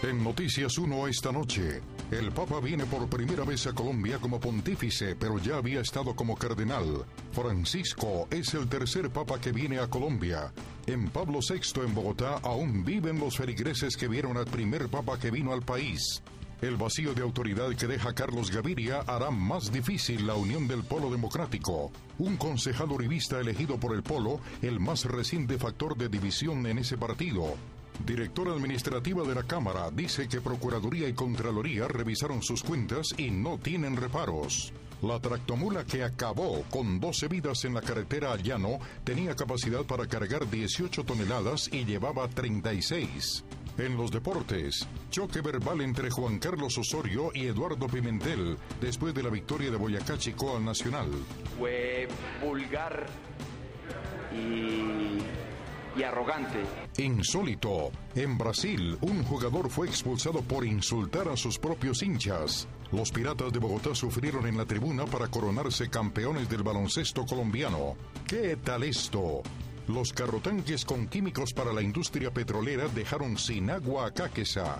Noticias 1 esta noche. El Papa viene por primera vez a Colombia como pontífice, pero ya había estado como cardenal. Francisco es el tercer Papa que viene a Colombia. En Pablo VI en Bogotá aún viven los feligreses que vieron al primer Papa que vino al país. El vacío de autoridad que deja Carlos Gaviria hará más difícil la unión del Polo Democrático, un concejal uribista elegido por el Polo, el más reciente factor de división en ese partido. Directora administrativa de la Cámara dice que Procuraduría y Contraloría revisaron sus cuentas y no tienen reparos. La tractomula que acabó con 12 vidas en la carretera al llano tenía capacidad para cargar 18 toneladas y llevaba 36. En los deportes, choque verbal entre Juan Carlos Osorio y Eduardo Pimentel después de la victoria de Boyacá Chico al Nacional. Fue vulgar y, arrogante. Insólito. En Brasil, un jugador fue expulsado por insultar a sus propios hinchas. Los Piratas de Bogotá sufrieron en la tribuna para coronarse campeones del baloncesto colombiano. ¿Qué tal esto? Los carrotanques con químicos para la industria petrolera dejaron sin agua a Caquesa.